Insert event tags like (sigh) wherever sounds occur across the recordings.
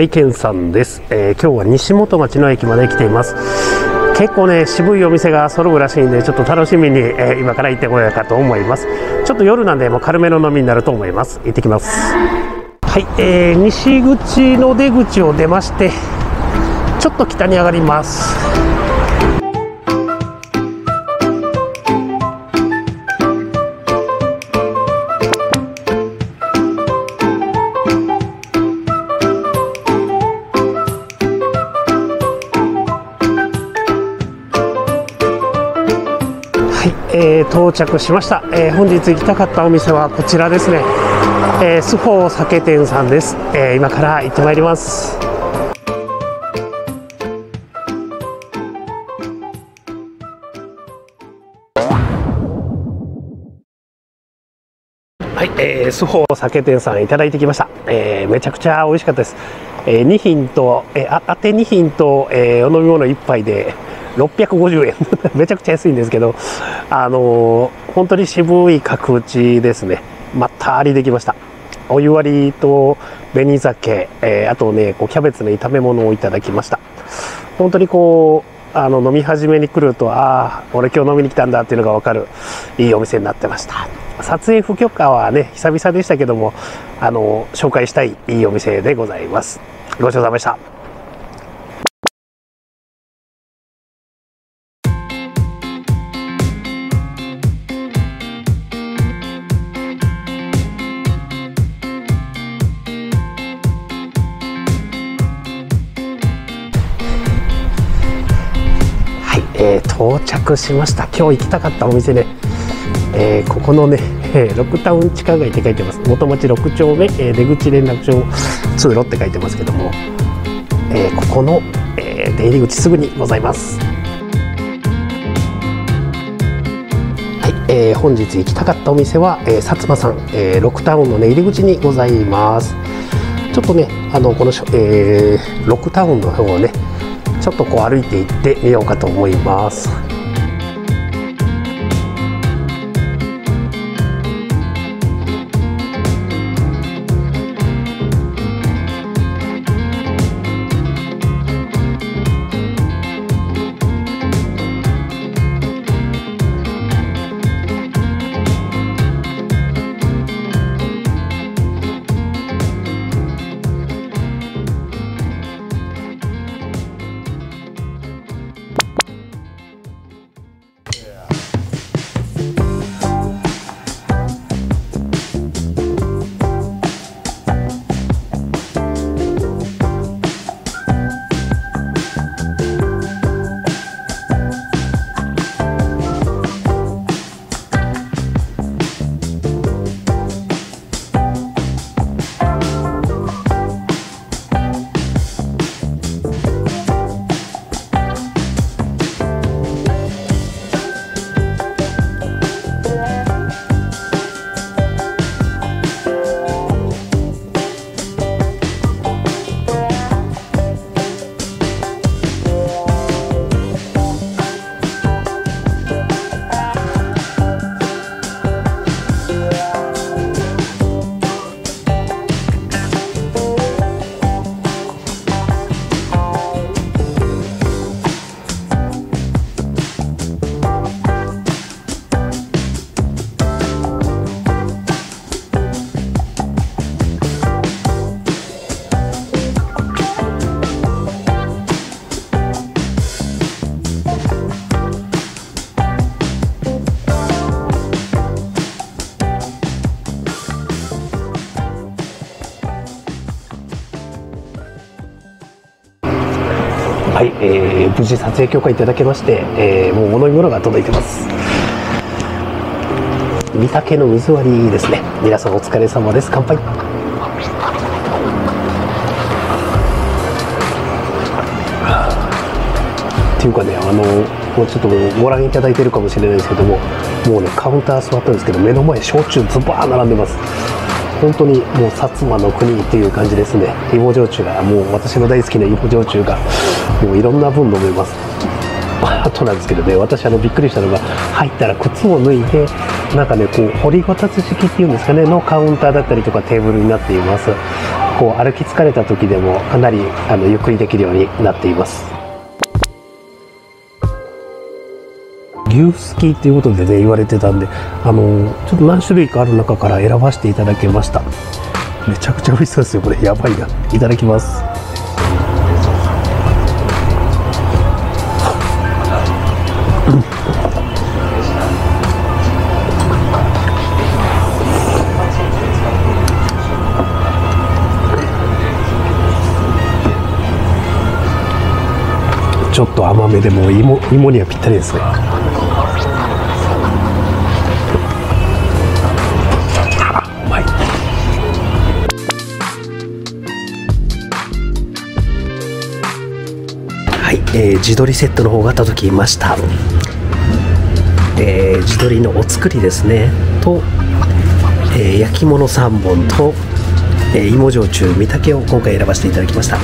はい、ケンさんです、えー今日は西本町の駅まで来ています。結構ね渋いお店が揃うらしいんでちょっと楽しみに、えー今から行ってこようかと思います。ちょっと夜なんでもう軽めの飲みになると思います。行ってきます。はい、えー西口の出口を出ましてちょっと北に上がります。えー到着しました、えー本日行きたかったお店はこちらですね、えー、スフォー酒店さんです、えー今から行ってまいります。はい、えー、スフォー酒店さんいただいてきました、えーめちゃくちゃ美味しかったです、え2品と、えーああて2品と、えーお飲み物1杯で650円。(laughs) めちゃくちゃ安いんですけどあの本当に渋い角打ちですね。まったりできました。お湯割りと紅酒、えーあとねこうキャベツの炒め物をいただきました。本当にこうあの飲み始めに来るとああ俺今日飲みに来たんだっていうのが分かるいいお店になってました。撮影不許可はね久々でしたけどもあの紹介したいいいお店でございます。ごちそうさまでした。着しました。今日行きたかったお店ね、えーここのね、えーロックタウン地下街って書いてます。元町6丁目、えー出口連絡帳通路って書いてますけども、えーここの、えー出入り口すぐにございます。はい、えー本日行きたかったお店は、えー、薩摩さん、えーロックタウンの、ね、入り口にございます。ちょっとねあのこのしょ、えーロックタウンの方をねちょっとこう歩いていってみようかと思います。はい、えー無事撮影許可いただけまして、えーもうお飲み物が届いてます。御嶽の水割りですね。皆さんお疲れ様です。乾杯。っていうかねあのもうちょっとご覧いただいてるかもしれないですけどももうねカウンター座ったんですけど目の前焼酎ズバー並んでます。本当にもう薩摩の国っていう感じですね。芋焼酎がもう私の大好きな芋焼酎がもういろんな分飲めます。(laughs) 後なんですけどね私あのびっくりしたのが入ったら靴を脱いでなんかねこう掘りごたつ式っていうんですかねのカウンターだったりとかテーブルになっています。こう歩き疲れた時でもかなりあのゆっくりできるようになっています。牛すきっていうことでね言われてたんであのちょっと何種類かある中から選ばせていただきました。めちゃくちゃ美味しそうですよこれ。やばいな。いただきます。ちょっと甘めでも芋芋にはぴったりですね。えー、地鶏セットの方が届きました、えー、地鶏のお作りですね。と、えー、焼き物3本と、えー、芋焼酎御嶽を今回選ばせていただきました。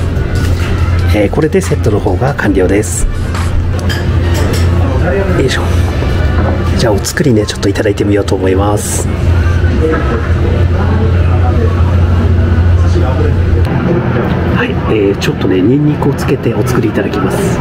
えー、これでセットの方が完了です。よいしょ。じゃあお作りねちょっといただいてみようと思います。はい、えー、ちょっとねニンニクをつけてお作りいただきます。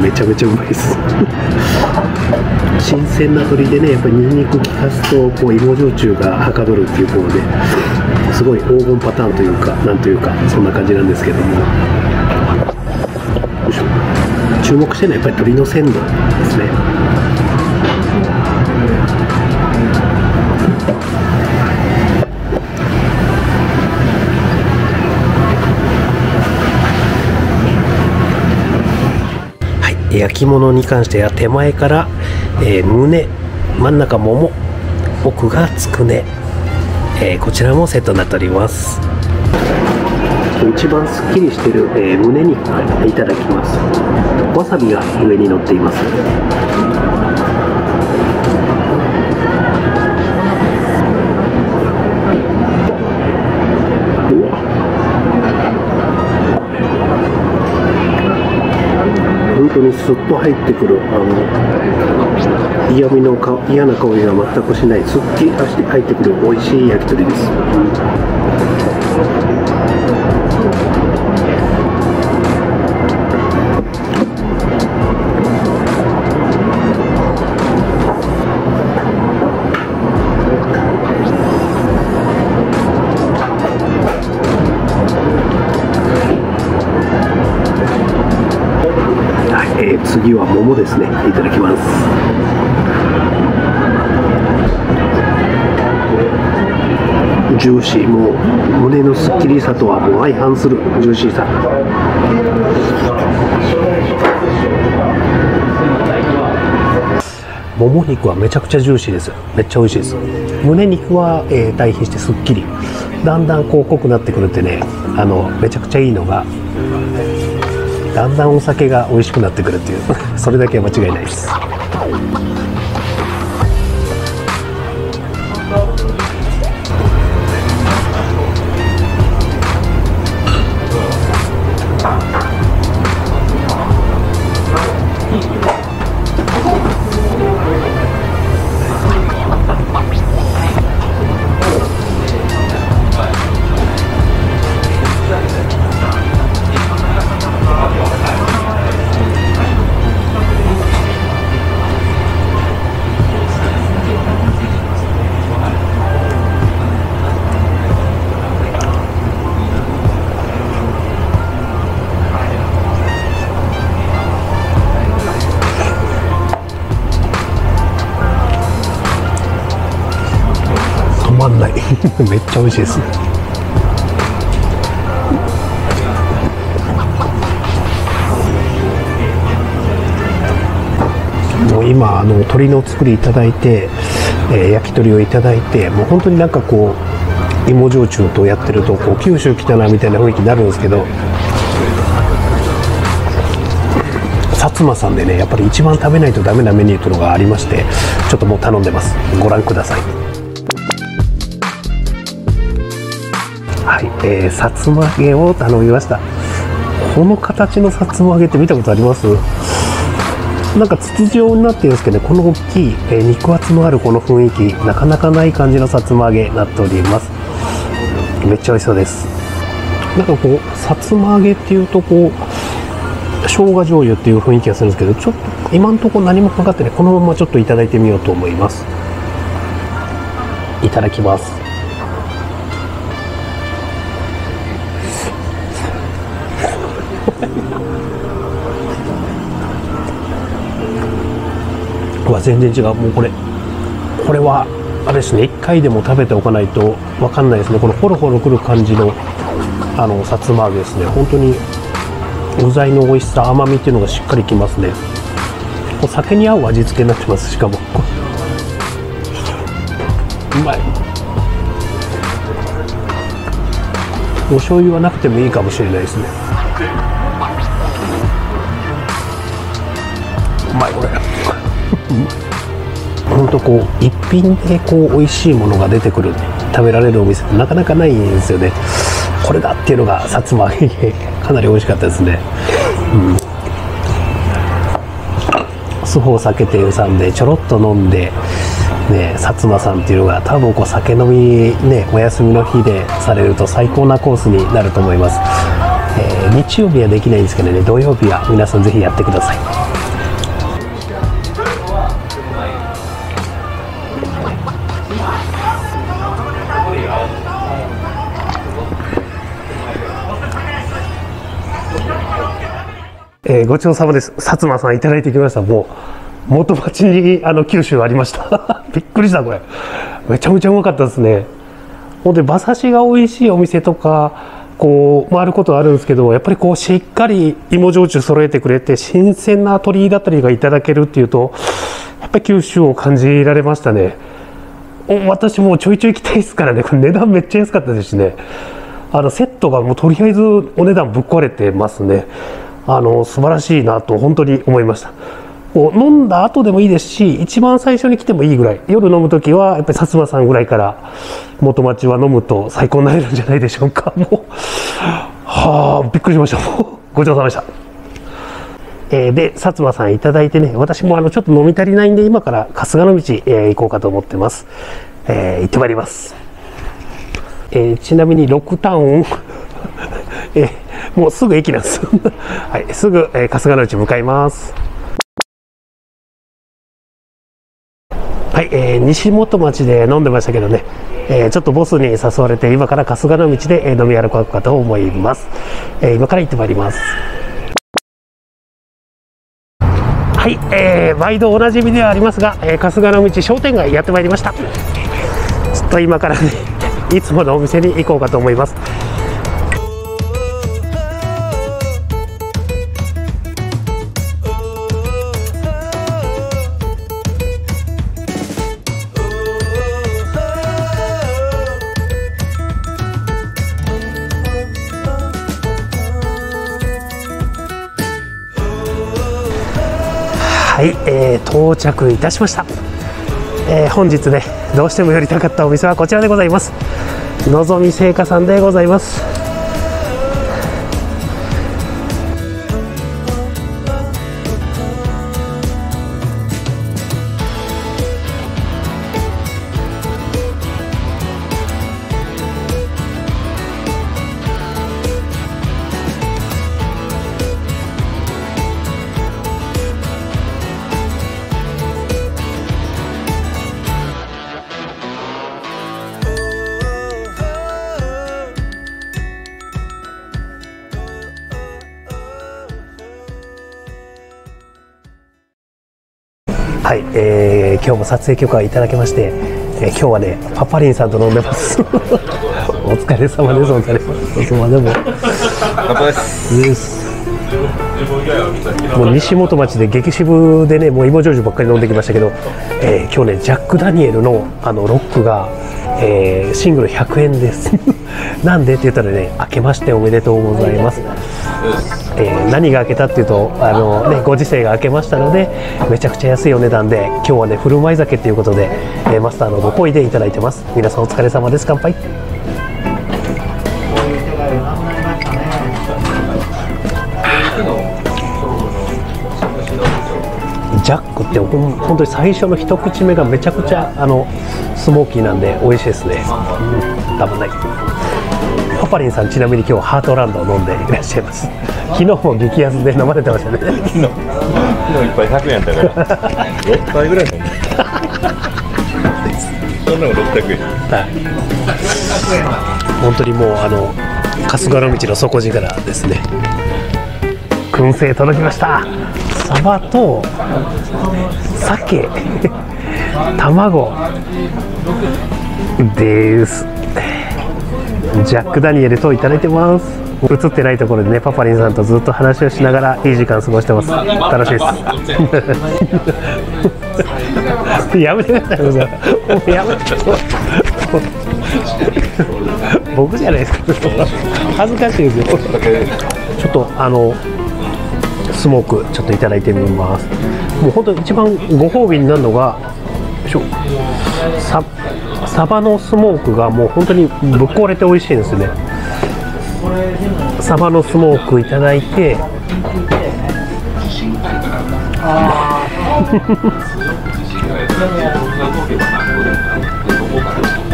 めちゃめちゃうまいです。鮮な鶏でねやっぱりニンニク効かすとこう芋焼酎がはかどるっていうことですごい黄金パターンというかなんというかそんな感じなんですけども。注目してるのはやっぱり鶏の鮮度ですね。はい。焼き物に関しては手前から、えー、胸真ん中もも奥がつくね、えー、こちらもセットになっております。一番すっきりしてる、えー、胸肉いただきます。わさびが上に乗っています。本当にスッと入ってくるあの嫌味の嫌な香りが全くしない。すっきりして入ってくる美味しい焼き鳥です。ジューシーもう胸のすっきりさとはもう相反するジューシーさ。もも肉はめちゃくちゃジューシーです。めっちゃ美味しいです。胸肉は、えー、対比してすっきりだんだんこう濃くなってくるってねあのめちゃくちゃいいのがだんだんお酒が美味しくなってくるっていう。(laughs) それだけは間違いないです。(laughs) めっちゃ美味しいですもう今あの鶏の作りいただいて、えー焼き鳥をいただいてもう本当になんかこう芋焼酎とやってるとこう九州来たなみたいな雰囲気になるんですけど薩摩さんでねやっぱり一番食べないとダメなメニューというのがありましてちょっともう頼んでます。ご覧ください。い、えー、さつま揚げを頼みました。この形のさつま揚げって見たことあります？なんか筒状になってるんですけど、ね、この大きい、えー、肉厚のあるこの雰囲気。なかなかない感じのさつま揚げになっております。めっちゃ美味しそうです。なんかこうさつま揚げっていうとこう生姜醤油っていう雰囲気がするんですけどちょっと今のとこ何もかかってない。このままちょっといただいてみようと思います。いただきます。は全然違う。もうこれ。これはあれですね。1回でも食べておかないと分かんないですね。このホロホロくる感じのあのさつま揚げですね。本当に具材の美味しさ甘みっていうのがしっかりきますね。お酒に合う味付けになってますしかも。うまい。お醤油はなくてもいいかもしれないですね。うまいこれ。本当こう一品でこう美味しいものが出てくる食べられるお店ってなかなかないんですよね。これだっていうのが薩摩揚げ。かなり美味しかったですね。うん。スホ酒店さんでちょろっと飲んでね、薩摩さんっていうのが多分こう酒飲みねお休みの日でされると最高なコースになると思います、えー、日曜日はできないんですけどね土曜日は皆さんぜひやってください。えー、ごちそうさまです。薩摩さんいただいてきました。もう、元町にあの九州ありました。(laughs) びっくりした、これ。めちゃめちゃうまかったですね。ほんで、馬刺しが美味しいお店とか、こう、回ることあるんですけど、やっぱりこう、しっかり芋焼酎揃えてくれて、新鮮な鳥居だったりがいただけるっていうと、やっぱり九州を感じられましたね。私もちょいちょい行きたいですからね、これ値段めっちゃ安かったですしね。あの、セットがもうとりあえずお値段ぶっ壊れてますね。あの素晴らしいなと本当に思いました。こう飲んだ後でもいいですし一番最初に来てもいいぐらい。夜飲む時はやっぱり薩摩さんぐらいから元町は飲むと最高になれるんじゃないでしょうか。もうはあびっくりしました。ごちそうさまでした。えー、で薩摩さんいただいてね私もあのちょっと飲み足りないんで今から春日の道、えー、行こうかと思ってます、えー、行ってまいります、えー、ちなみに6ターン (laughs) えーもうすぐ駅なんです。(laughs) はい、すぐ、えー、春日の内向かいます。はい、えー、西本町で飲んでましたけどね、えー、ちょっとボスに誘われて今から春日の道で、えー、飲み歩こうかと思います、えー、今から行ってまいります。はい、えー、毎度おなじみではありますが、えー、春日の道商店街やってまいりました。ちょっと今からねいつものお店に行こうかと思います。到着いたしました、えー、本日ねどうしても寄りたかったお店はこちらでございます。のぞみ製菓さんでございます。今日も撮影許可をいただきまして、えー、今日はねパパリンさんと飲んでます。(laughs) お疲れ様ですお疲れ様でも。です。もう西本町で激渋でねもう芋焼酎ばっかり飲んできましたけど、えー今日ねジャック・ダニエルのあのロックが、えーシングル100円です。(laughs) なんでって言ったらね明けましておめでとうございますえー何が明けたっていうとあの、ね、ご時世が明けましたのでめちゃくちゃ安いお値段で今日はね振る舞い酒っていうことで、えーマスターのご好意でいただいてます。皆さんお疲れ様です。乾杯。ジャックってほん本当に最初の一口目がめちゃくちゃあのスモーキーなんで美味しいですね、うん、たまんない。パパリンさんちなみに今日ハートランドを飲んでいらっしゃいます。昨日も激安で飲まれてましたね。昨日。昨日一杯100円やったから。6杯ぐらい飲んでそんなの600円。はい。本当にもうあの春日の道の底力ですね。燻製届きました。サバと鮭 (laughs) 卵。ですジャック・ダニエルといただいてます。映ってないところでねパパリンさんとずっと話をしながらいい時間過ごしてます。楽しいです。(laughs) やめてください。もうやめて僕じゃないですか恥ずかしいですよ。ちょっとあのスモークちょっといただいてみます。もう本当一番ご褒美になるのがよいしょササバのスモークがもう本当にぶっ壊れて美味しいんですよね。サバのスモークいただいて。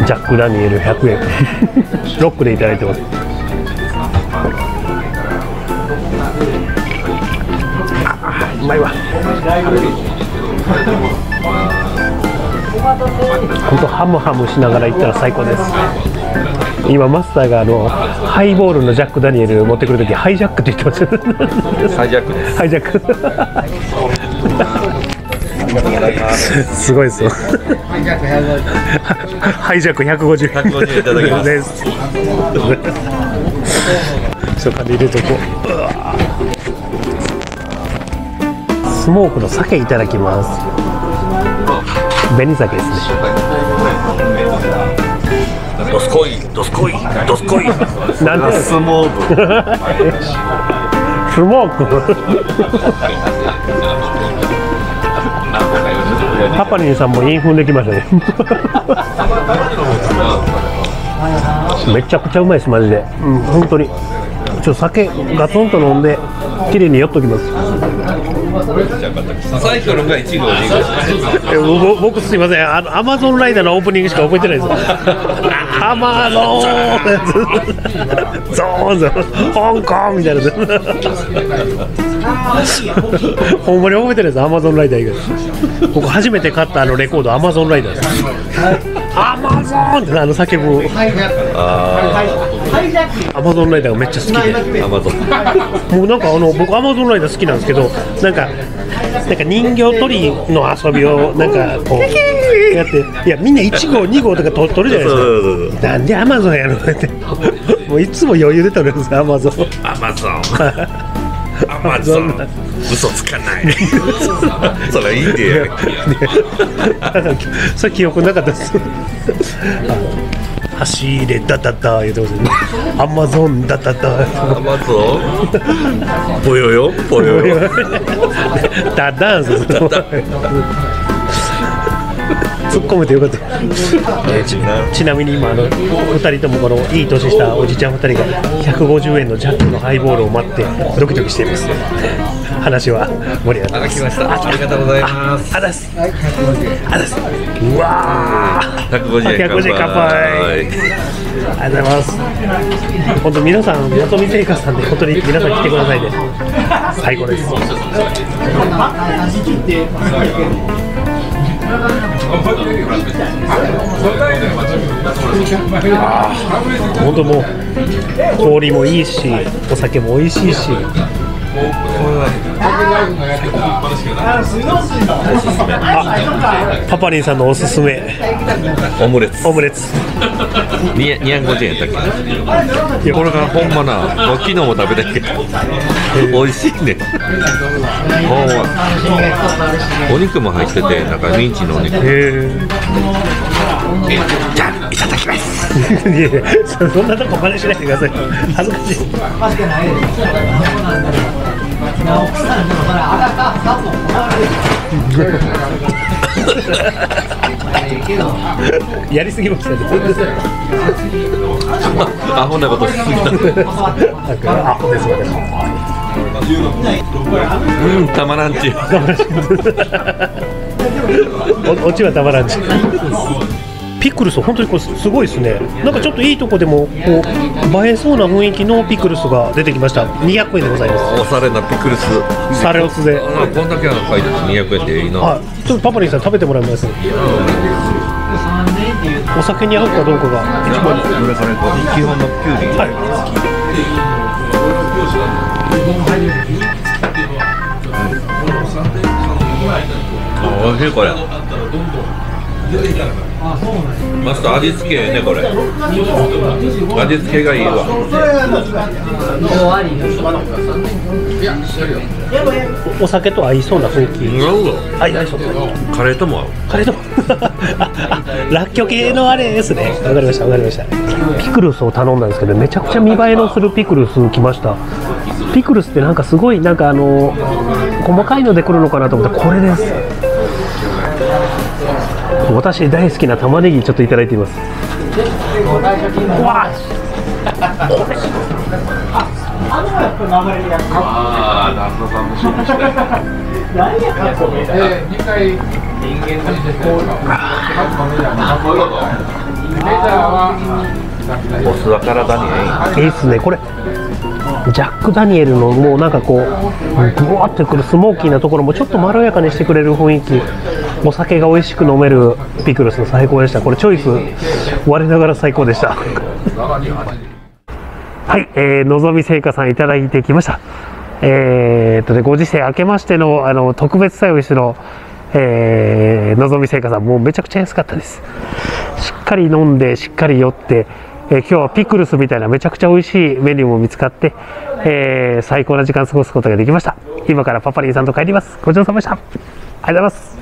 ジャック・ダニエル100円。ロックでいただいてます。あうまいわ本当ハムハムしながら行ったら最高です。今マスターがあのハイボールのジャック・ダニエル持ってくるときハイジャックって言ってましたハイジャックありがとうございますすごいですよ。ハイジャック150 150いただきますですちょっと金入れとこうスモークの鮭いただきます紅鮭ですね。ドスコイ。ドスコイ。ドスコイ。なんでスモーブ。スモーク。パパリンさんもインフンできましたね。めちゃくちゃうまいですマジで。うん本当に。ちょっと酒ガツンと飲んで綺麗に酔っときますサイクルが1号2えぼ僕すいません。あのアマゾンライダーのオープニングしか覚えてないです。アマゾンゾーンゾーン香港みたいな。ほんまに覚えてないです。アマゾンライダー以外。僕初めて買ったあのレコードアマゾンライダーです。アマゾンってあの叫ぶ。あアマゾンライダーがめっちゃ好きで。ーアマゾンもうなんかあの僕アマゾンライダー好きなんですけどなんかなんか人形取りの遊びをなんかこうやっていやみんな1号2号とかと取るじゃないですか。なんでアマゾンやるのって。もういつも余裕で取るんですアマゾンアマゾンアマゾン嘘つかない。(laughs) それいいんでや (laughs) それ記憶なかったです。走れダダダ言ってましたね。アマゾンダダダアマゾン？(laughs) ぽよよ？ぽよよ？ダダンス突っ込めてよかった、えーちちなみに今あの2人ともこのいい年したおじちゃん2人が150円のジャックのハイボールを待ってドキドキしています。話は盛り上がってます。来ました。ありがとうございます。あざっす。あざっす。うわー。150円150円乾杯。ありがとうございます。本当皆さん元見製菓さんで本当に皆さん来てくださいね。最高です本当もう氷もいいしお酒も美味しいし。パパリンさんのおすすめ。オムレツ。オムレツ。に250円やったっけ？これがほんまな昨日も食べたけ？ど美味しいね。お肉も入っててなんかミンチのお肉。へじゃあいただきます。え (laughs) いやいやそそんなとこ真似しないでください。恥ずかしいやりすぎましたね。アホなことしすぎたあですうんたまらんちおオチはたまらんしピクルス本当にこれすごいですね。なんかちょっといいとこでもこう映えそうな雰囲気のピクルスが出てきました。200円でございます。おしゃれなピクルス。サレオスであこんだけの書いてて200円でいいな。はい。ちょっとパパリンさん食べてもらいます。お酒に合うかどうかが。一番基本のキュウリはい。おい。しいこれマスター味付けねこれ。味付けがいいわ。お酒と合いそうな雰囲気。合いそうカレーとも合う。カレーと (laughs) ああラッキョ系のあれですね。わかりましたわかりました。ピクルスを頼んだんですけどめちゃくちゃ見栄えのするピクルス来ました。ピクルスってなんかすごいなんかあの細かいので来るのかなと思ったらこれです私大好きな玉ねぎちょっといただいてみます。うわお酢は体にいいいいっすね。これジャック・ダニエルのもうなんかこうぐわってくるスモーキーなところもちょっとまろやかにしてくれる雰囲気。お酒が美味しく飲めるピクルスの最高でした。これチョイス。我ながら最高でした。(laughs) はい、えー、のぞみ製菓さんいただいてきました。えー、っとねご時世明けましてのあの特別サービスのえー、のぞみ製菓さん。もうめちゃくちゃ安かったです。しっかり飲んでしっかり酔ってえー今日はピクルスみたいなめちゃくちゃ美味しいメニューも見つかって、えー最高な時間過ごすことができました。今からパパリンさんと帰ります。ごちそうさまでした。ありがとうございます。